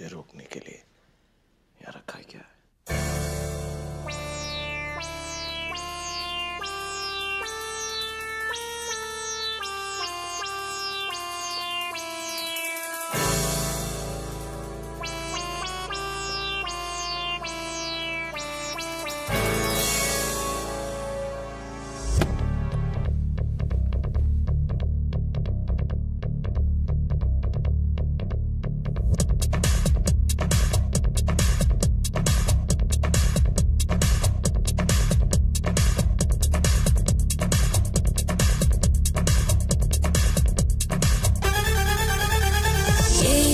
मुझे रोकने के लिए। यहाँ रखा है क्या? है Yeah.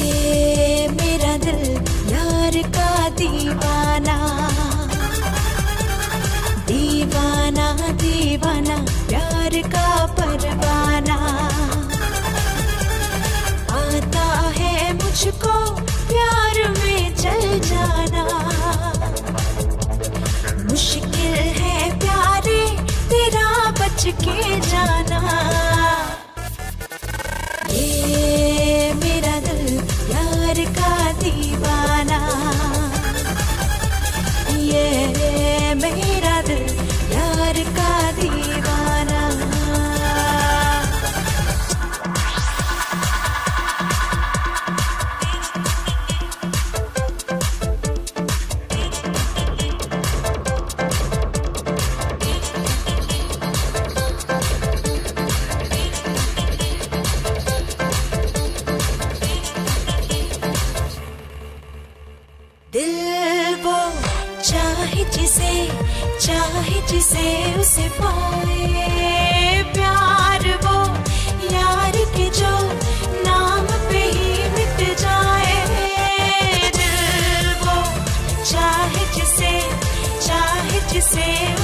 चाहे जिसे उसे पाए, प्यार वो, यार के जो नाम पे ही मिट जाए। दिल वो, चाहे जिसे चाहे जिसे